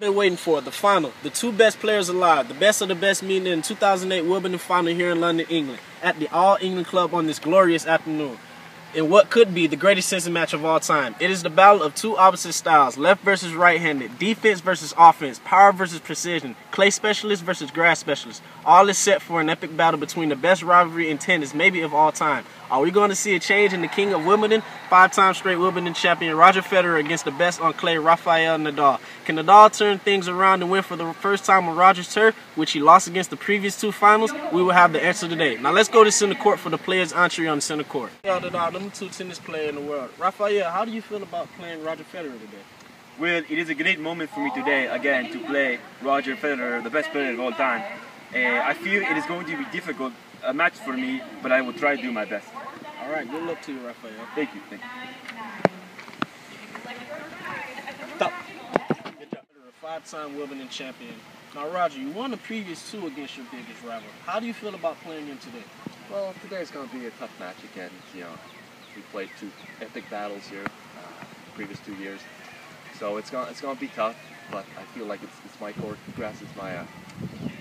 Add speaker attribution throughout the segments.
Speaker 1: been waiting for the final. The two best players alive, the best of the best meeting in 2008 Wimbledon final here in London, England, at the All England Club on this glorious afternoon. In what could be the greatest sensing match of all time, it is the battle of two opposite styles, left versus right-handed, defense versus offense, power versus precision, clay specialist versus grass specialist. All is set for an epic battle between the best rivalry in tennis, maybe of all time. Are we going to see a change in the king of Wimbledon, five-time straight Wimbledon champion Roger Federer against the best on clay Rafael Nadal? Can Nadal turn things around and win for the first time on Roger's turf, which he lost against the previous two finals? We will have the answer today. Now let's go to center court for the players' entry on center court. Nadal, number two tennis player in the world. Rafael, how do you feel about playing Roger Federer today?
Speaker 2: Well, it is a great moment for me today, again, to play Roger Federer, the best player of all time. Uh, I feel it is going to be difficult, a match for me, but I will try to do my best.
Speaker 1: All right, good luck to you, Rafael.
Speaker 2: Thank you. Thank you.
Speaker 1: Stop. Good job. A five-time Wimbledon champion. Now, Roger, you won the previous two against your biggest rival. How do you feel about playing him today?
Speaker 3: Well, today's going to be a tough match again. You know, we played two epic battles here, uh, previous two years, so it's gonna it's going to be tough. But I feel like it's, it's my court. Grass is my uh,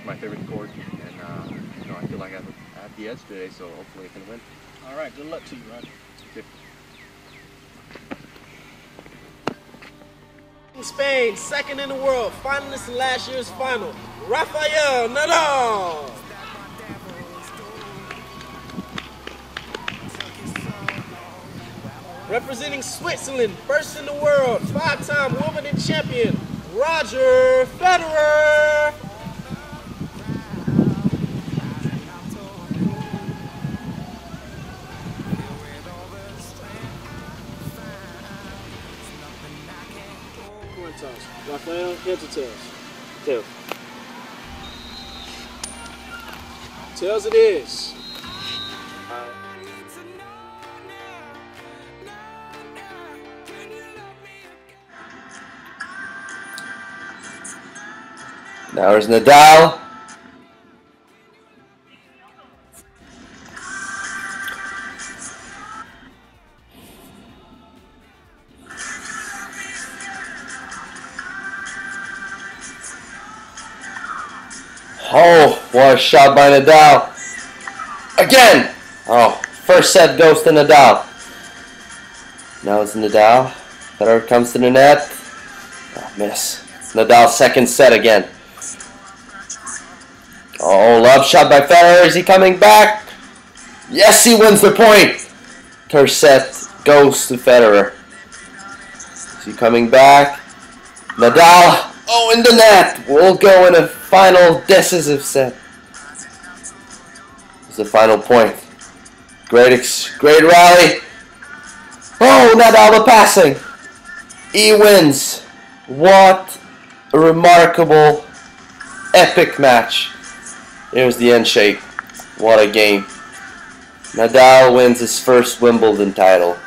Speaker 3: my favorite court, and uh, you know I feel like I have, I have the edge today. So hopefully I can win.
Speaker 1: All right, good luck to you, Roger. Spain, second in the world, finalist in last year's final, Rafael Nadal. Representing Switzerland, first in the world, five-time Wimbledon champion, Roger Federer. Coin toss. Rafael, heads or tails?
Speaker 3: Tails.
Speaker 1: Tails it is.
Speaker 4: Now there's Nadal. Oh, what a shot by Nadal. Again! Oh, first set goes to Nadal. Now it's Nadal. Federer comes to the net. Oh, miss. Nadal second set again. Shot by Federer. Is he coming back? Yes, he wins the point. Third set goes to Federer. Is he coming back? Nadal. Oh, in the net. We'll go in a final decisive set. It's the final point. Great, ex great rally. Oh, Nadal the passing. He wins. What a remarkable, epic match. Here's the end shake. What a game. Nadal wins his first Wimbledon title.